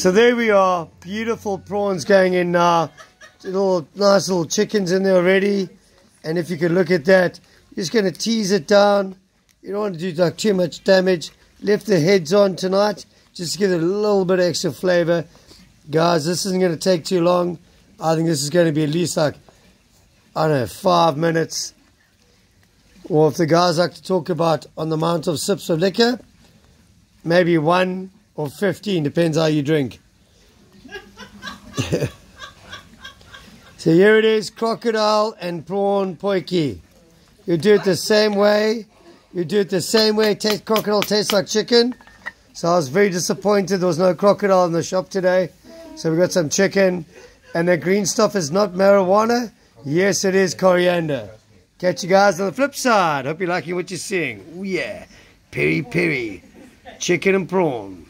So there we are. Beautiful prawns going in now. Little nice little chickens in there already. And if you can look at that, you're just going to tease it down. You don't want to do like too much damage. Left the heads on tonight just to give it a little bit extra flavor. Guys, this isn't going to take too long. I think this is going to be at least like, I don't know, five minutes. Or if the guys like to talk about on the amount of sips of liquor, maybe one or 15, depends how you drink. so here it is, crocodile and prawn potjie. You do it the same way. You do it the same way. Taste, crocodile tastes like chicken. So I was very disappointed there was no crocodile in the shop today. So we got some chicken. And the green stuff is not marijuana. Yes, it is coriander. Catch you guys on the flip side. Hope you're liking what you're seeing. Oh yeah. Peri peri. Chicken and prawn.